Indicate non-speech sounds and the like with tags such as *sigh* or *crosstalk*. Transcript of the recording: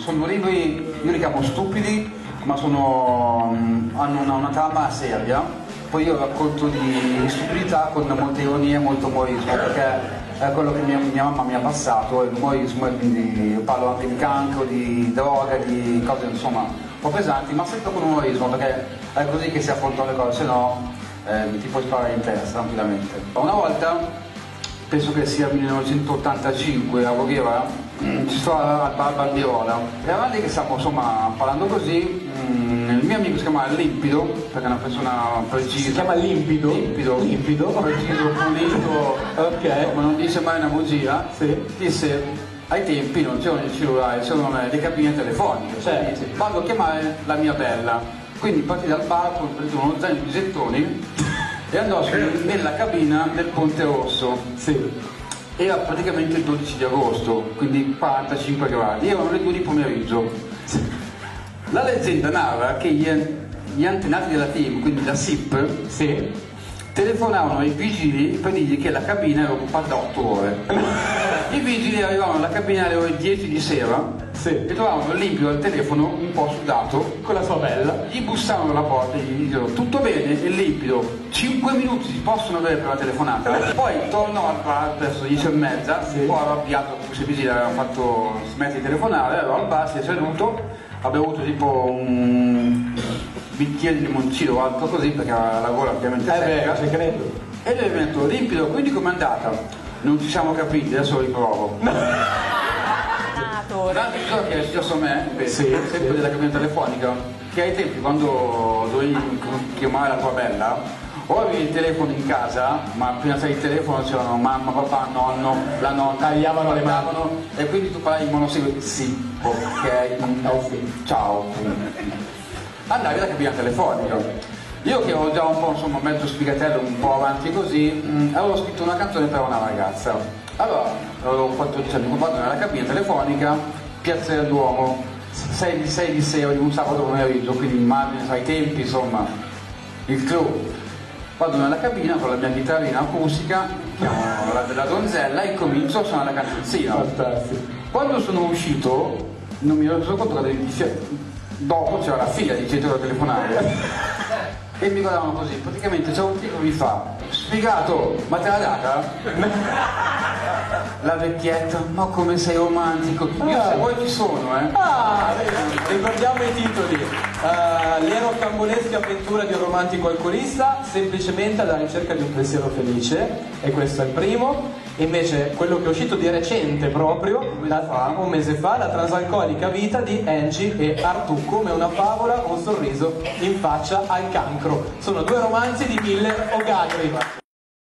sono libri, io li chiamo stupidi, ma sono, mm, hanno una, una trama seria. Poi io racconto di stupidità con molte ironie e molto umorismo, perché è quello che mia, mia mamma mi ha passato, l'umorismo, e quindi parlo anche di cancro, di droga, di cose insomma un po' pesanti, ma sempre con umorismo, perché è così che si affrontano le cose, se no eh, ti puoi sparare in testa tranquillamente. Una volta, penso che sia 1985, a Voghera, mm, ci sto al bar Bandiola, eravamo lì che stiamo insomma parlando così, mm, il mio amico si chiama Limpido, perché è una persona precisa. Si chiama Limpido? Limpido, Limpido. preciso, pulito, Ok. ma non dice mai una bugia, Sì. disse ai tempi non c'erano i cellulari, c'erano le cabine telefoniche, Certo. dice vado a chiamare la mia bella. Quindi partì dal bar, con preso uno zaino di gettoni e andò nella cabina del Ponte Rosso. Sì. Era praticamente il 12 di agosto, quindi 45 gradi, erano le 2 di pomeriggio. La leggenda narra che gli, gli antenati della team, quindi la SIP, Sì. telefonavano ai vigili per dirgli che la cabina era occupata da 8 ore. I vigili arrivavano alla cabina alle ore 10 di sera Sì. e trovavano limpido al telefono un po' sudato. Con la sua bella. Gli bussavano alla porta e gli dicevano tutto bene e limpido, 5 minuti si possono avere per la telefonata. Poi tornò al bar verso 10 e mezza, Sì. un po' arrabbiato i vigili avevano fatto smettere di telefonare, allora al bar si è seduto, ha bevuto tipo un bicchiere di limoncino o altro così perché aveva la gola ovviamente Eh beh, secca. ci credo. E lui mi ha detto, limpido, quindi com'è andata? Non ci siamo capiti, adesso riprovo. *laughs* L'altro giorno che è successo a me, beh, Sì, sempre sì. della cabina telefonica, che ai tempi quando dovevi chiamare la tua bella, o avevi il telefono in casa, ma appena sai il telefono c'erano mamma, papà, nonno, la nonna, Tagliavano le mani. e quindi tu parlavi in monosilabo, sì, ok, Ok. ciao. Andavi alla cabina telefonica. Io che ero già un po' insomma mezzo sfigatello, un po' avanti così, mh, avevo scritto una canzone per una ragazza. Allora, avevo 14 anni, vado nella cabina telefonica, Piazza del Duomo, 6 di, 6 di sera di un sabato pomeriggio, quindi immagini, sai, i tempi, insomma, il clou. Vado nella cabina con la mia chitarrina acustica, chiamo la della donzella e comincio a suonare la canzoncina. Fantastico. Quando sono uscito non mi ero reso conto che fia- dopo c'era la figlia di gente da telefonare e mi guardavano così, praticamente c'è un tipo che mi fa, spiegato, ma te l'ha data? La vecchietta, ma come sei romantico, io se vuoi ci sono, eh. Ah, ricordiamo i titoli. Uh, le rocambolesche avventure di un romantico alcolista, semplicemente alla ricerca di un pensiero felice, e questo è il primo. Invece quello che è uscito di recente proprio, da- un mese fa, la transalcolica vita di Angie e Artù, come una favola un sorriso in faccia al cancro. Sono due romanzi di Miller o Gagri.